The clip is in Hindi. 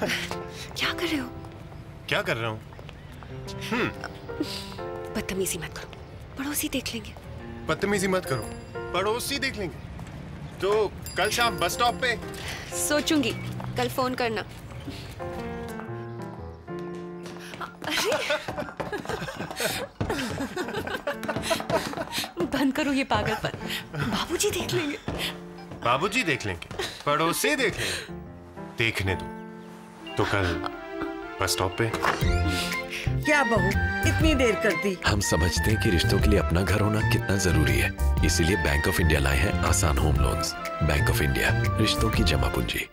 क्या कर रहे हो? क्या कर रहा हूँ? बदतमीजी मत करो। पड़ोसी देख लेंगे। बदतमीजी मत करो। पड़ोसी देख लेंगे। तो कल शाम बस स्टॉप पे? सोचूँगी। कल फ़ोन करना। अरे। बंद करो ये पागलपन। बाबूजी देख लेंगे। बाबूजी देख लेंगे। पड़ोसी देख लेंगे। देखने दो। तो कल बस स्टॉप पे। क्या बहू इतनी देर कर दी। हम समझते हैं कि रिश्तों के लिए अपना घर होना कितना ज़रूरी है। इसीलिए बैंक ऑफ़ इंडिया लाए हैं आसान home loans bank of India रिश्तों की जमा पूंजी।